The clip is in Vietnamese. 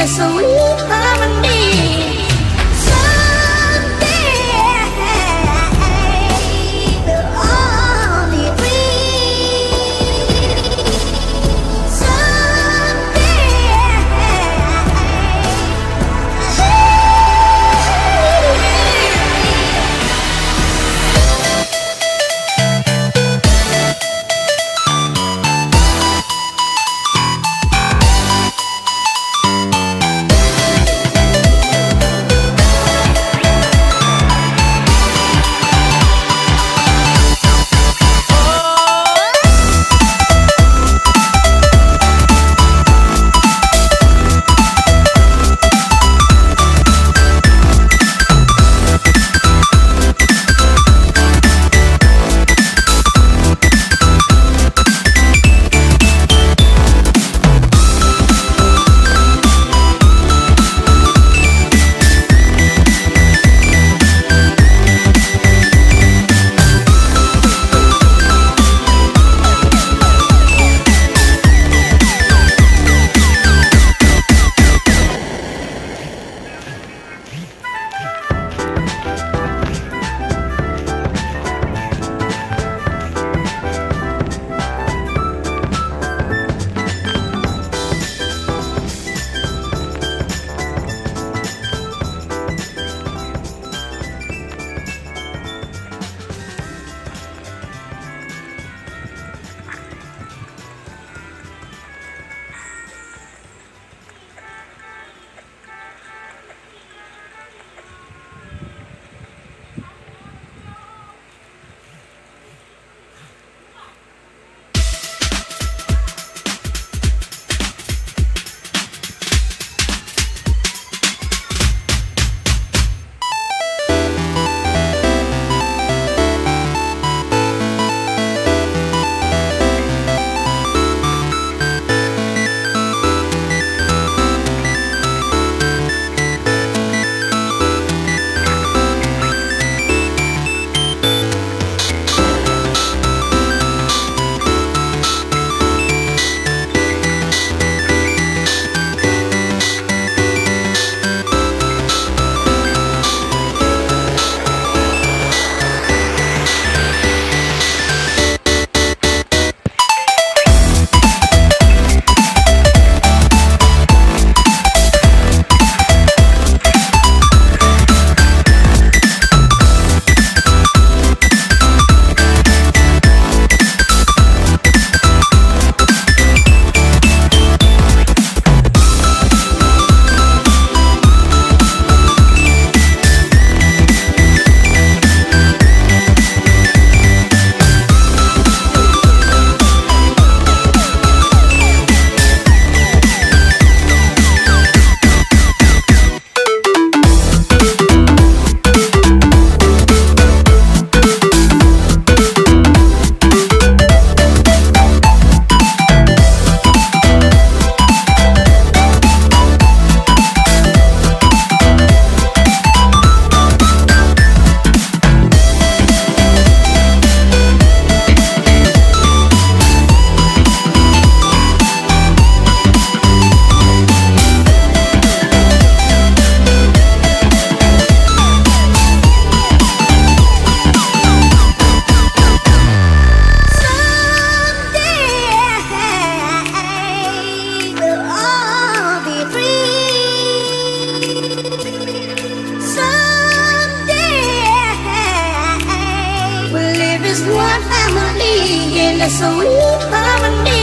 là sweet harmony là in a sweet harmony.